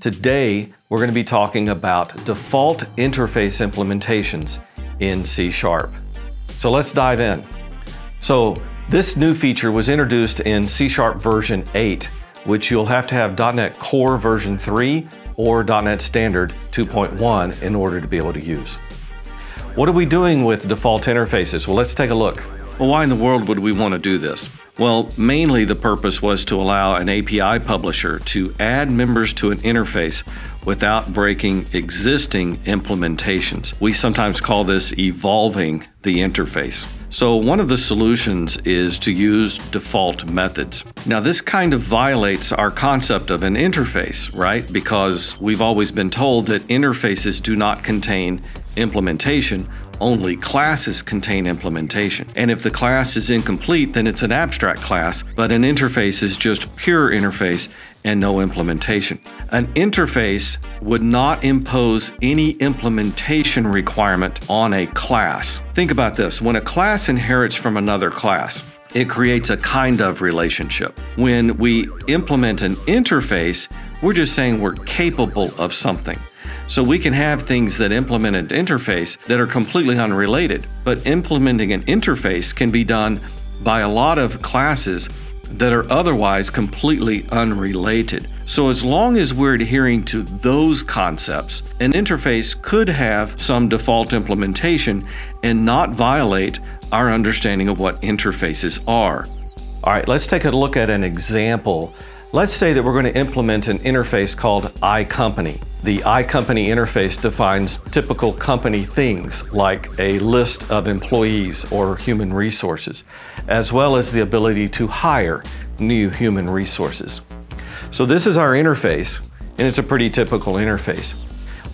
Today, we're going to be talking about default interface implementations in C Sharp. So let's dive in. So this new feature was introduced in C Sharp version 8, which you'll have to have .NET Core version 3 or .NET Standard 2.1 in order to be able to use. What are we doing with default interfaces? Well, let's take a look. Well, why in the world would we want to do this? Well, mainly the purpose was to allow an API publisher to add members to an interface without breaking existing implementations. We sometimes call this evolving the interface. So, one of the solutions is to use default methods. Now, this kind of violates our concept of an interface, right? Because we've always been told that interfaces do not contain implementation, only classes contain implementation. And if the class is incomplete, then it's an abstract class, but an interface is just pure interface and no implementation. An interface would not impose any implementation requirement on a class. Think about this when a class inherits from another class, it creates a kind of relationship. When we implement an interface, we're just saying we're capable of something. So we can have things that implement an interface that are completely unrelated, but implementing an interface can be done by a lot of classes that are otherwise completely unrelated. So, as long as we're adhering to those concepts, an interface could have some default implementation and not violate our understanding of what interfaces are. All right, let's take a look at an example. Let's say that we're going to implement an interface called iCompany. The iCompany interface defines typical company things like a list of employees or human resources, as well as the ability to hire new human resources. So this is our interface, and it's a pretty typical interface.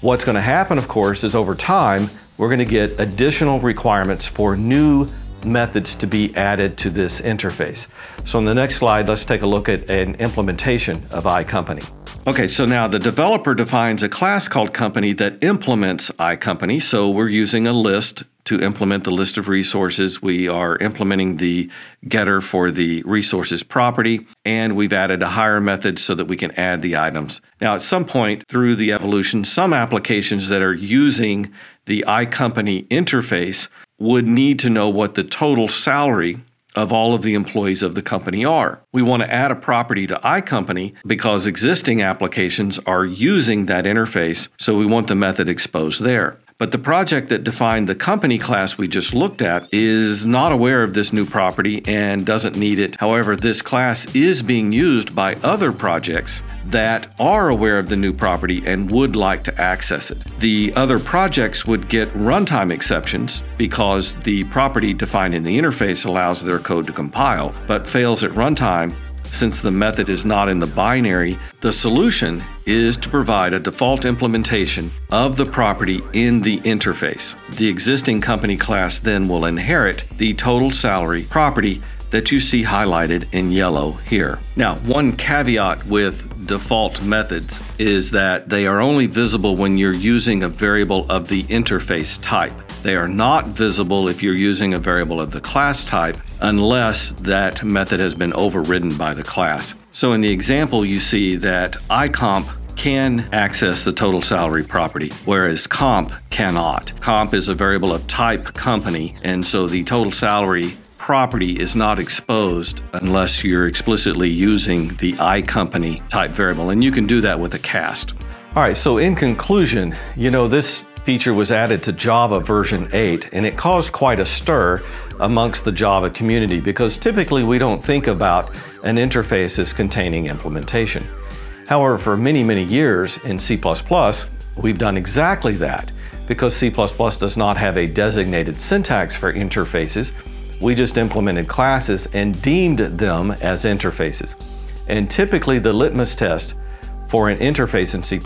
What's going to happen, of course, is over time, we're going to get additional requirements for new methods to be added to this interface. So in the next slide, let's take a look at an implementation of iCompany. Okay, so now the developer defines a class called company that implements iCompany. So we're using a list to implement the list of resources. We are implementing the getter for the resources property, and we've added a hire method so that we can add the items. Now, at some point through the evolution, some applications that are using the iCompany interface would need to know what the total salary of all of the employees of the company are. We want to add a property to iCompany because existing applications are using that interface, so we want the method exposed there. But the project that defined the company class we just looked at is not aware of this new property and doesn't need it. However, this class is being used by other projects that are aware of the new property and would like to access it. The other projects would get runtime exceptions because the property defined in the interface allows their code to compile, but fails at runtime since the method is not in the binary, the solution is to provide a default implementation of the property in the interface. The existing company class then will inherit the total salary property that you see highlighted in yellow here. Now, one caveat with default methods is that they are only visible when you're using a variable of the interface type. They are not visible if you're using a variable of the class type unless that method has been overridden by the class. So in the example, you see that iComp can access the total salary property, whereas comp cannot. Comp is a variable of type company, and so the total salary property is not exposed unless you're explicitly using the iCompany type variable, and you can do that with a cast. All right, so in conclusion, you know, this feature was added to Java version 8, and it caused quite a stir amongst the Java community because typically we don't think about an interface as containing implementation. However, for many, many years in C++, we've done exactly that. Because C++ does not have a designated syntax for interfaces, we just implemented classes and deemed them as interfaces. And typically the litmus test for an interface in C++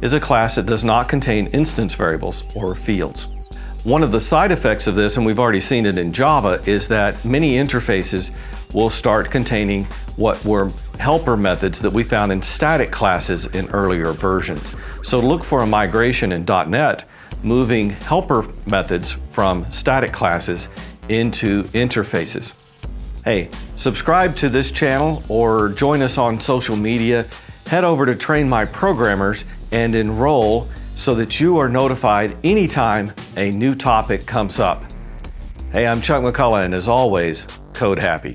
is a class that does not contain instance variables or fields. One of the side effects of this, and we've already seen it in Java, is that many interfaces will start containing what were helper methods that we found in static classes in earlier versions. So look for a migration in .NET moving helper methods from static classes into interfaces. Hey, subscribe to this channel or join us on social media head over to Train My Programmers and enroll so that you are notified anytime a new topic comes up. Hey, I'm Chuck McCullough, and as always, code happy.